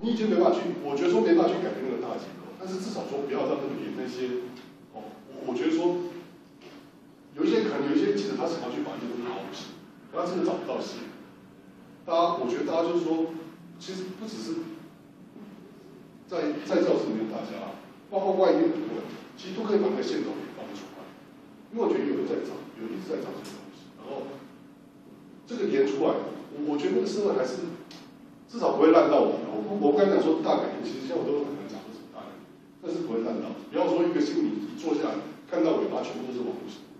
你已经没办法去，我觉得说没办法去改变那个大结构，但是至少说不要让那个连那些，哦，我我觉得说，有一些可能有一些记者他想要去把一些东西抄袭，他真的找不到戏。大家，我觉得大家就是说，其实不只是在在教室里面大家，包括外面很多人，其实都可以把那个线索给放出来，因为我觉得有人在找，有人一直在找这个东西，然后这个连出来，我我觉得那个社会还是至少不会烂到底的。我不我不敢讲说大改变，其实现在我都很难讲说什么大改，但是不会烂到。不要说一个新闻一坐下来看到尾巴全部都是网络新闻，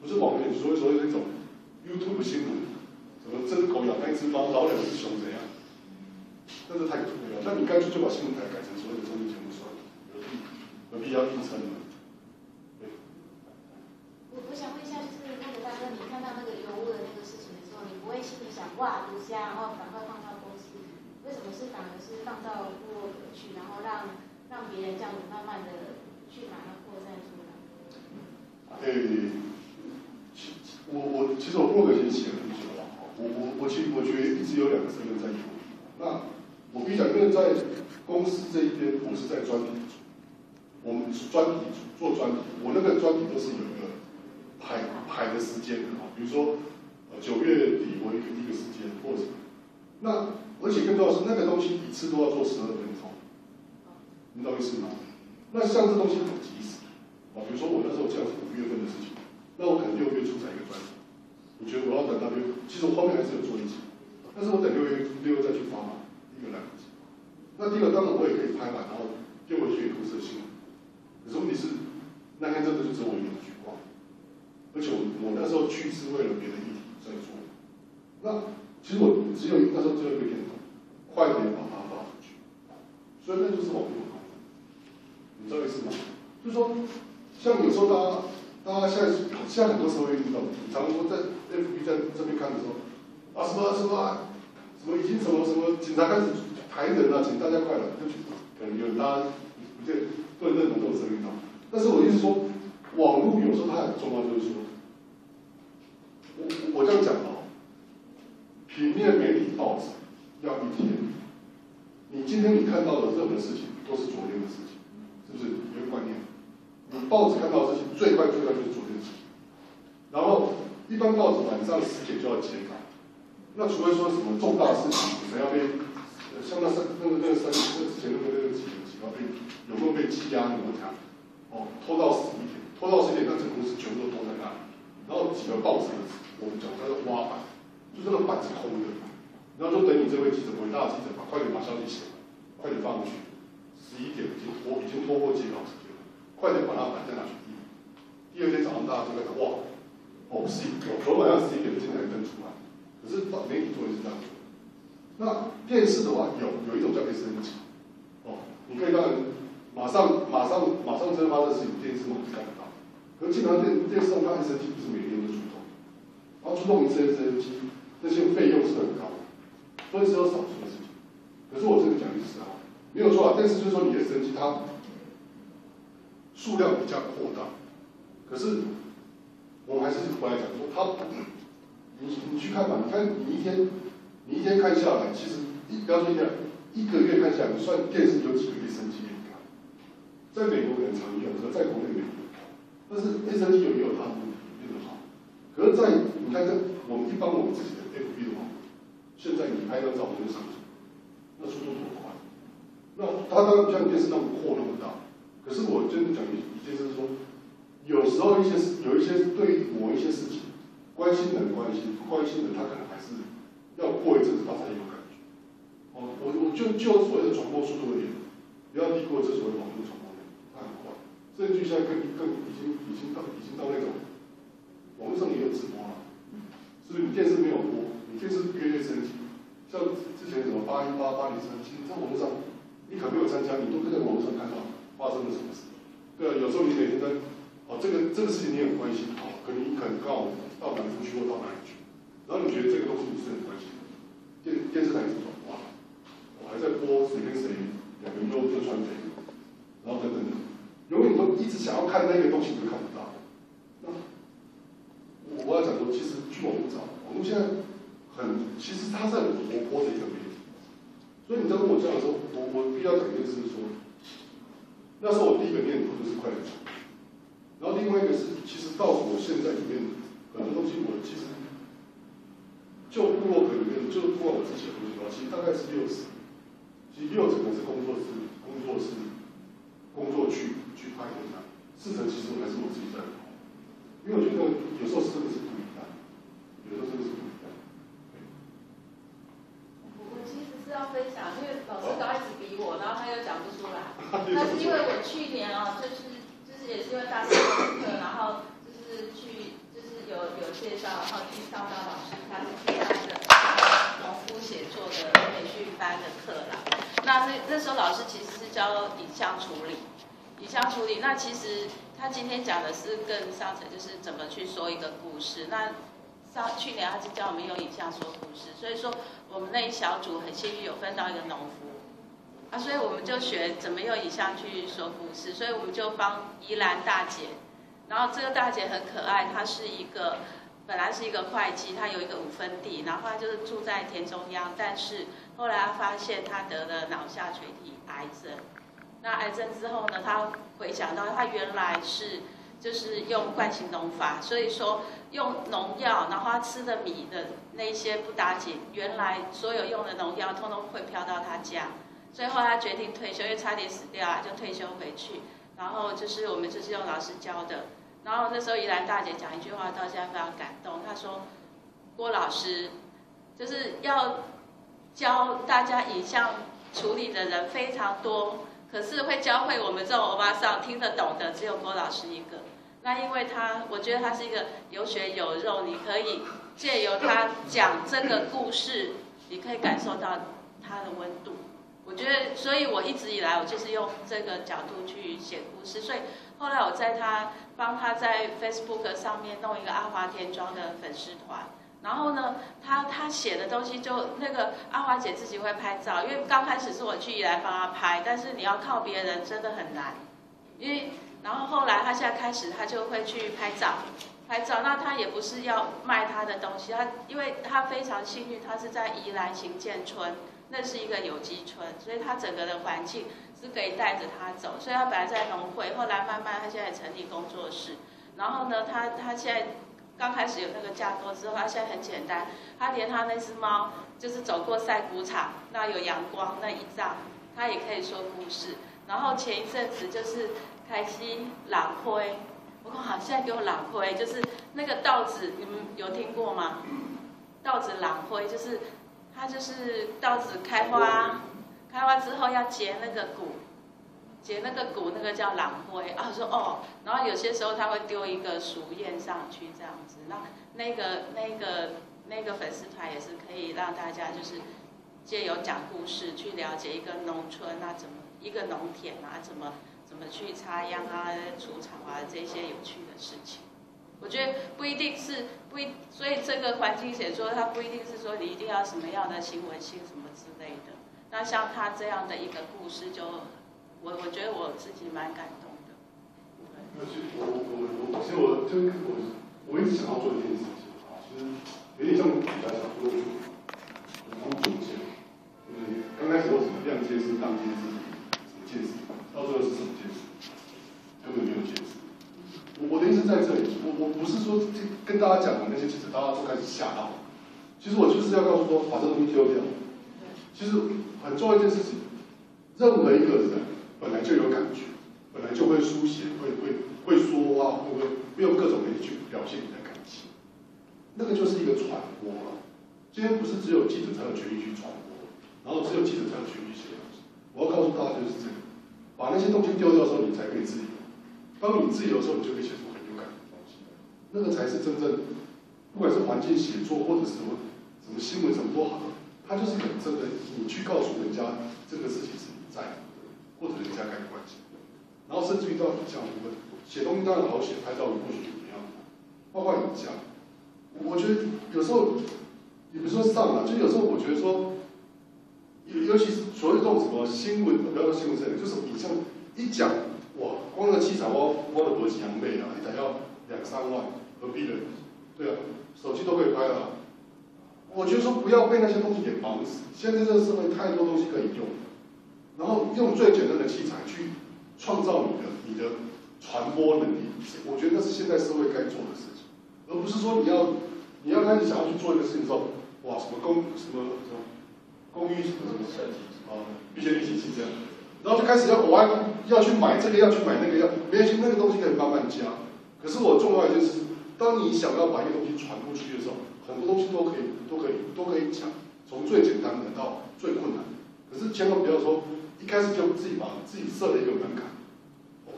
不是网络，所以所以那种 YouTube 新闻，什么这只狗咬那只猫，老两只熊怎样，那是太可悲了。那你干脆就把新闻台改成所有的综艺节目算了，有必有必要硬撑吗？我我想问一下，就是那个大哥，你看到那个油污的那个事情的时候，你不会心里想哇独家，然后赶快放到？为什么是反而是放到部落格去，然后让让别人这样子慢慢的去把它扩散出来？诶，其我我其实我部落格已经写了很久了，我我我其实我觉得一直有两个身份在处理。那我必须讲，因为在公司这一边，我是在专题组，我们是专题组做专题，我那个专题都是有一个排排的时间的啊，比如说呃九月底我一个一个时间或者什么，那而且更重要是那个东西一次都要做十二分钟，你懂意思吗？那像这东西很及时。啊，比如说我那时候讲是五月份的事情，那我可能六月出产一个专辑，我觉得我要等到六，其实我后面还是有做一集，但是我等六月六月再去发嘛，一个来不及。那第二当然我也可以拍板，然后丢回去也公司的新闻，可是问题是那天真的就只有我一个人去逛，而且我我那时候去是为了别的议题在做，那其实我只有那时候只有一个念头，快点把它发出去，所以那就是网络，你知道意思吗？就是说。像有时候大家，大家现在现在很多社会运动，你常说在 FB 在这边看的时候，啊什么什么什么已经什么什么警察开始抬人了，请大家快来，就可能有大家不见不能认同这种社会运动。但是我意思说，网络有时候它很重要，就是说，我我这样讲哦，平面媒体报纸要一天，你今天你看到的任何事情都是昨天的事情，是不是有个观念？你报纸看到的事情最快最快就是昨天的事情，然后一般报纸晚上十点就要截稿，那除非说什么重大事情，可能要被，像那三那个那个三那之前那个那个几几个被有没有被羁押有没有，哦拖到十一点，拖到十一点，那整个公司全部都拖在那里，然后几个报纸我们讲它是挖板，就这个板是空的，然后就等你这位记者伟大的记者把快点把消息写完，快点放过去，十一点已经拖已经拖过截稿时间了。快点把它摆在哪去递。第二天早上大家就在看，哇，哦，十一，昨晚上十一点今天才登出来。可是到媒体做的是这样子。那电视的话，有有一种叫 SNG，哦，你可以当然马上马上马上蒸发的事情，电视马上看得到。可是基本上电电视上看 SNG 不是每天都出动，然后出动一次 SNG，那些费用是很高的，所以是有少数的事情。可是我这个讲的是啊，没有错啊，但是就是说你的 SNG 它。数量比较扩大，可是我们还是回来讲说，它你你去看吧，你看你一天 你一天看下来，其实一不要说一天，一个月看下来，你算电视有几个月升级给你看，在美国可能常用，可在国内没有，但是 A 升级有也有它的目的，变得好。可是，在你看这我们一般我们自己的 FB 的话，现在你拍张照片上去，那速度多快？那它当然不像电视那么扩那么大。可是我真的讲一一件事，说，有时候一些事，有一些对某一些事情，关心的人关心，不关心的他可能还是要过一阵子他才有感觉。哦，我我就就所谓的传播速度而言，不要低过这所谓网络传播的，它很快。甚至现在更更已经已经到已经到那种，网络上也有直播了，所以你电视没有播，你电视越越升级，像之前什么八一八八零三七，在网络上你可没有参加，你都可以在网络上看到。发生了什么事？对，有时候你每天在，哦，这个这个事情你很关心，哦，可能你可能刚好到南部去或到哪里去，然后你觉得这个东西你是很关心的，电电视台一直说，哇，我还在播谁跟谁两个人又又传绯然后等等等，永远都一直想要看那个东西，你都看不到。那我我要讲说，其实去网络找，网络在很，其实它是很活泼的一个媒体，所以你在跟我讲的时候，我要讲一件事是说，那时候我第一个念头就是快点出，然后另外一个是，其实到我现在里面很多东西，我其实就部落格里面，就不管我自己的东西的话，其实大概是六十，其实六成是工作室、工作室、工作去去拍的，四成其实还是我自己在跑，因为我觉得有时候真的是不一样，有时候真的是不一样。我其实是要分享，因为老师刚开始比我，然后他又讲不出来。那是因为我去年啊，就是就是也是因为大学的课，然后就是去就是有有介绍，然后去上到老师他是开的农夫写作的培训班的课啦。那那那时候老师其实是教影像处理，影像处理。那其实他今天讲的是更上层，就是怎么去说一个故事。那上去年他是教我们用影像说故事，所以说。我们那一小组很幸运有分到一个农夫，啊，所以我们就学怎么用影像去说故事，所以我们就帮宜兰大姐，然后这个大姐很可爱，她是一个本来是一个会计，他有一个五分地，然后他就是住在田中央，但是后来他发现他得了脑下垂体癌症，那癌症之后呢，他回想到他原来是。就是用惯性农法，所以说用农药，然后他吃的米的那些不打紧，原来所有用的农药通通会飘到他家，最后他决定退休，因为差点死掉啊，就退休回去。然后就是我们就是用老师教的，然后那时候宜兰大姐讲一句话，到现在非常感动，她说郭老师就是要教大家影像处理的人非常多。可是会教会我们这种欧巴桑听得懂的，只有郭老师一个。那因为他，我觉得他是一个有血有肉，你可以借由他讲这个故事，你可以感受到他的温度。我觉得，所以我一直以来我就是用这个角度去写故事。所以后来我在他帮他在 Facebook 上面弄一个阿华田庄的粉丝团。然后呢，他他写的东西就那个阿华姐自己会拍照，因为刚开始是我去来帮他拍，但是你要靠别人真的很难。因为然后后来他现在开始他就会去拍照，拍照。那他也不是要卖他的东西，他因为他非常幸运，他是在宜兰行建村，那是一个有机村，所以他整个的环境是可以带着他走。所以他本来在农会，后来慢慢他现在成立工作室，然后呢，他他现在。刚开始有那个架构之后，他现在很简单，他连他那只猫就是走过晒谷场，那有阳光那一丈，他也可以说故事。然后前一阵子就是开心朗灰，我说好，现在给我朗灰，就是那个稻子，你们有听过吗？稻子朗灰就是它就是稻子开花，开花之后要结那个谷。结那个谷，那个叫朗灰啊。说哦，然后有些时候他会丢一个熟燕上去这样子。那那个那个那个粉丝团也是可以让大家就是借由讲故事去了解一个农村啊，怎么一个农田啊，怎么怎么去插秧啊、除草啊这些有趣的事情。我觉得不一定是不一，所以这个环境写作它不一定是说你一定要什么样的新闻性什么之类的。那像他这样的一个故事就。我我觉得我自己蛮感动的。那我我我，其实我就我我一直想要做一件事情啊，其实有点像比较想做从总结，就是刚开始我什么亮剑是当阶是什么阶是，到最后是什么阶是，根本没有阶是。我的意思在这里，我我不是说跟大家讲的那些，其实大家都开始吓到。其实我就是要告诉说，把这东西丢掉。其实很重要一件事情，任何一个人。本来就有感觉，本来就会书写，会会会说话，会会用各种媒体去表现你的感情，那个就是一个传播了。今天不是只有记者才有权利去传播，然后只有记者才有权利写东西。我要告诉大家就是这个，把那些东西丢掉的时候，你才可以自由。当你自由的时候，你就可以写出很有感的东西。那个才是真正，不管是环境写作或者是什么什么新闻什么都好，它就是很真的。你去告诉人家这个事情是你在的。或者人家改关系，然后甚至于到影像部分，写东西当然好写，拍照或许怎么样，包括影像，我觉得有时候，也不是说上了，就有时候我觉得说，尤尤其是所谓这种什么新闻，不要说新闻类，就是影像一讲，哇，光个器材我我的多几两倍啊，一台要两三万，何必呢？对啊，手机都可以拍了。我觉得说不要被那些东西给绑死，现在这个社会太多东西可以用。然后用最简单的器材去创造你的你的传播能力，我觉得那是现在社会该做的事情，而不是说你要你要开始想要去做一个事情之后，哇，什么公什么什么公寓什么什么设计啊，一些立体器这样，然后就开始要我要要去买这个要去买那个要，没关系，那个东西可以慢慢加。可是我重要一件事，当你想要把一个东西传出去的时候，很多东西都可以都可以都可以讲，从最简单的到最困难。可是千万不要说一开始就自己把自己设了一个门槛。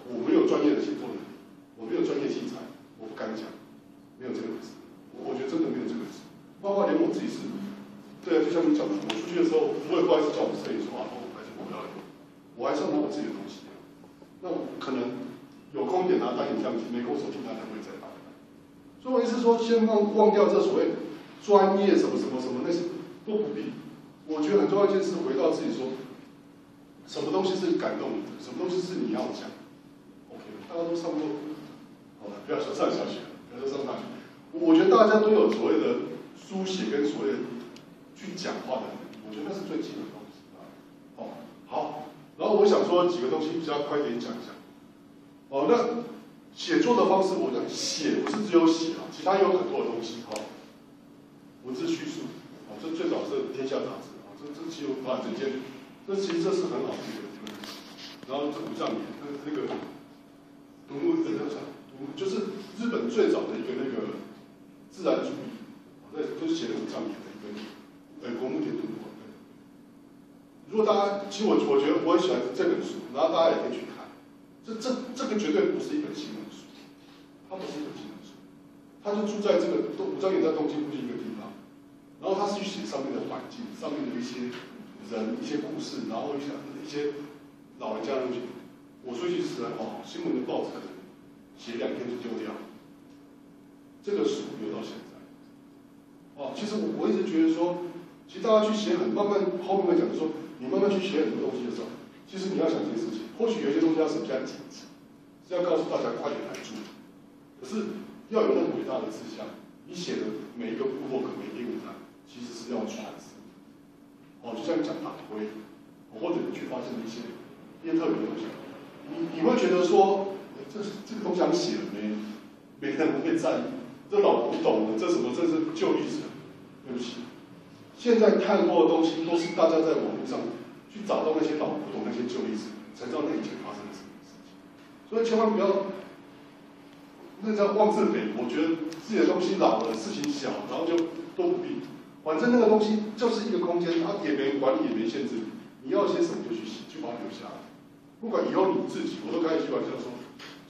我没有专业的写作能力，我没有专业器材，我不敢讲，没有这个事。我我觉得真的没有这个事。包括连我自己是，对啊，就像你讲的，我出去的时候，我也不好意思叫我摄影说啊，我还是不要脸，我还是要拿我自己的东西。可能有空点拿单眼相机，没空手机拿才会再拿。所以我意思说，先忘忘掉这所谓专业什么什么什么那些都不必。我觉得很重要一件事，回到自己说，什么东西是感动你的，什么东西是你要讲，OK，大家都差不多，好了，不要说上小学，不要说上大学，我觉得大家都有所谓的书写跟所谓的去讲话的能力，我觉得那是最基本的东西啊。哦，好，然后我想说几个东西比较快点讲一下。哦，那写作的方式，我讲写不是只有写啊，其他有很多的东西哈，文字叙述，啊，这最早是天下杂志。这这其实把整件，这其实这是很好的一个。然后这五丈原，那那个独木那个啥，就是日本最早的一个那个自然主义，那就是写的五丈原的一个呃国木田独木。如果大家，其实我我觉得我很喜欢这本书，然后大家也可以去看。这这这个绝对不是一本新闻书，它不是一本新闻书，他就住在这个东五丈原在东京附近一个地方。然后他是去写上面的环境，上面的一些人、一些故事，然后一些一些老人家的东西。我说句实在话，新闻的报纸可能写两天就丢掉。这个书留到现在。哦，其实我我一直觉得说，其实大家去写很慢慢，后面会讲说，你慢慢去写很多东西的时候，其实你要想这些事情，或许有些东西要是比较紧急，是要告诉大家快点来做。可是要有那么伟大的志向，你写的每一个部落可、每一个文章。其实是要传承，哦，就像讲法规，或者你去发现一些一些特别的东西，你你会觉得说，这这个东西写了没？没人会在意，这老古董的，这什么？这是旧历史，对不起。现在看过的东西都是大家在网络上去找到那些老古董、那些旧历史，才知道那以前发生了什么事情。所以千万不要，那叫妄自菲薄，觉得自己的东西老了，事情小，然后就都不必。反正那个东西就是一个空间，它也没管理，也没限制你。要写什么就去写，就把它留下来。不管以后你自己，我都开一句玩笑说，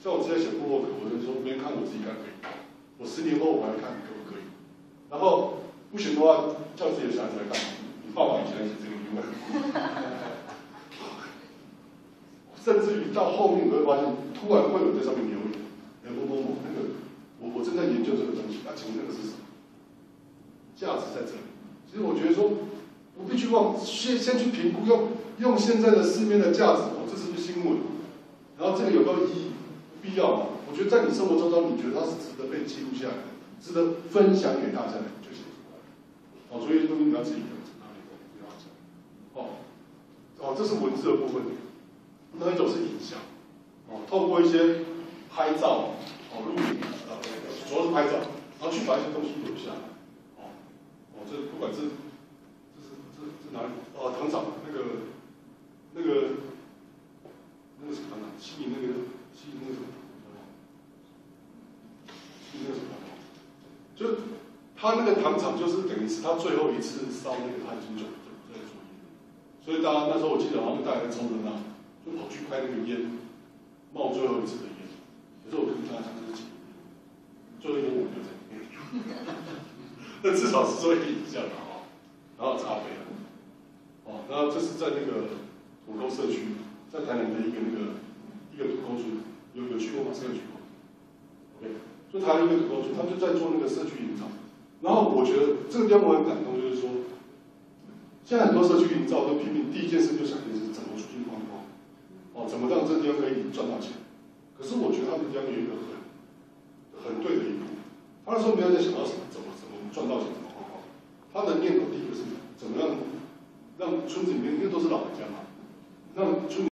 像我之前写部落格，我就说没人看我自己干可以，我十年后我来看可不可以？然后不行的话，叫自己的小孩子来看，你爸爸以前写这个英文。甚至于到后面你会发现，突然会有在上面留言，哎某某某那个，我我正在研究这个东西，那请问那个是什么？价值在这里。其实我觉得说，不必去忘，先先去评估，用用现在的市面的价值，哦，这是不是新闻？然后这个有没有意义？必要吗？我觉得在你生活中中，你觉得它是值得被记录下来，值得分享给大家的，就写出来。哦，所以东西你要自己的哪里不要讲。哦，哦，这是文字的部分。那一种是影像。哦，透过一些拍照，哦，录影，呃，主要是拍照，然后去把一些东西留下来。这不管是，这是这这哪里？哦，糖厂那个那个那个什么呢？西宁那个西宁那个什么？西宁那个什么？就他那个糖厂，就是等于是他最后一次烧那个碳金砖，所以大家那时候我记得好像大家在抽人啊，就跑去拍那个烟，冒最后一次的烟。可是我跟大家讲这是几，最后一烟我就在里面。那至少是做一个影像的哈，然后茶杯了，哦，然后这是在那个土沟社区，在台南的一个那个一个土沟村，有有去过吗？社区过，OK，就台南一个土沟村，他就在做那个社区营造。然后我觉得这个地方我很感动，就是说，现在很多社区营造都拼命，第一件事就想的是怎么出去观光，哦，怎么让这个地方可以赚到钱。可是我觉得他们这样有一个很很对的一步，他那时候没有在想到什么怎么怎么。赚到钱怎么花花？他的念头第一个是怎么样让村子里面因为都是老人家嘛，让村